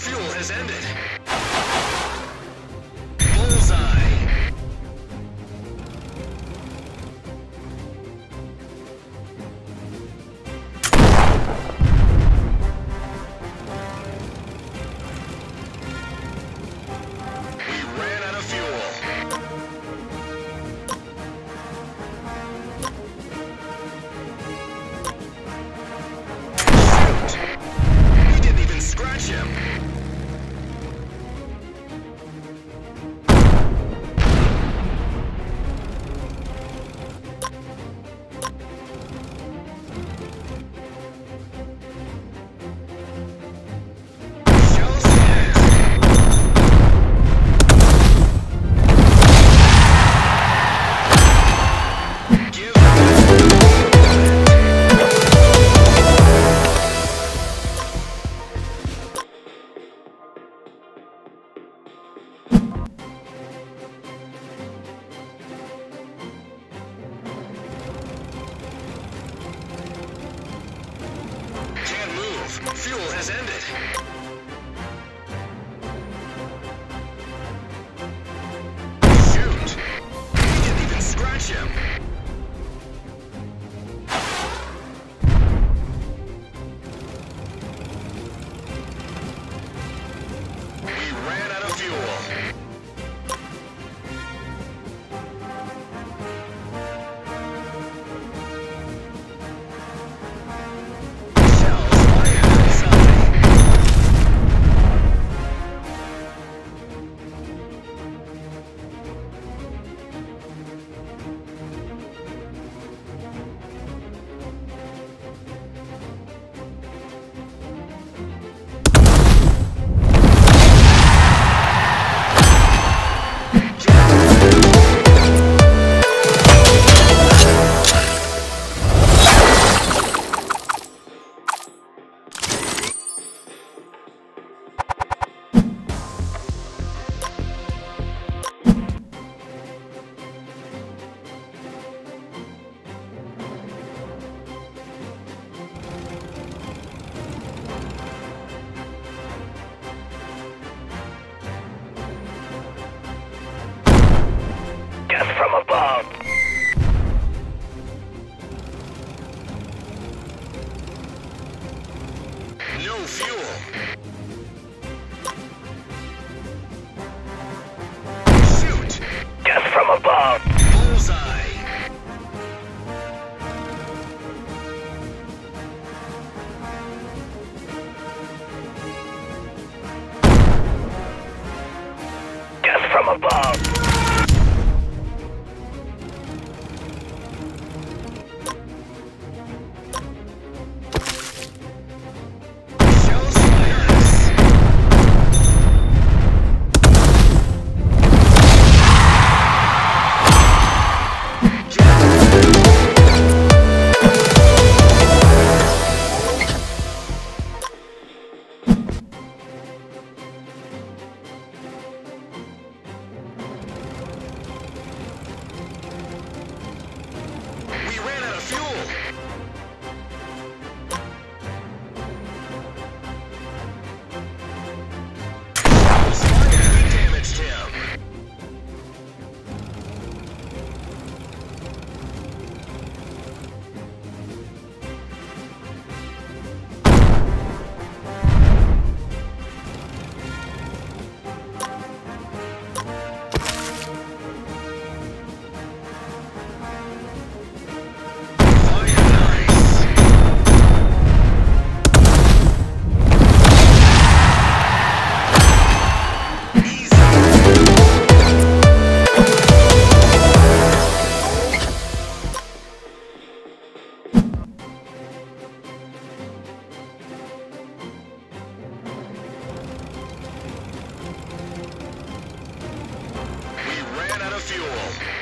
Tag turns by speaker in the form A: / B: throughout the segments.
A: Fuel has ended. above. Fuel has ended. Shoot! He didn't even scratch him! fuel.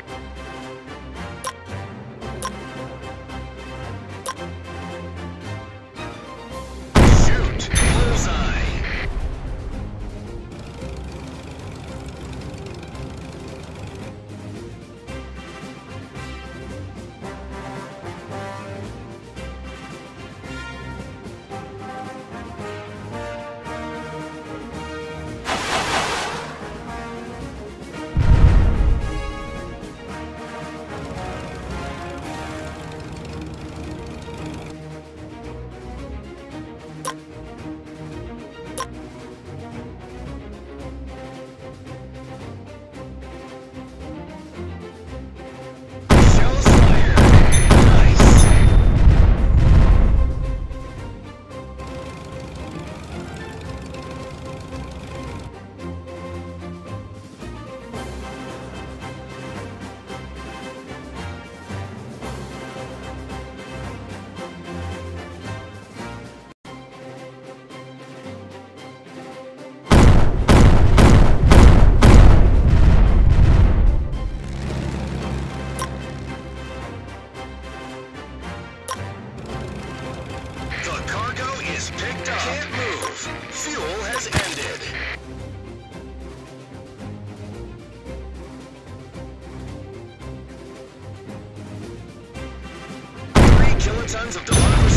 A: Kilotons of democracy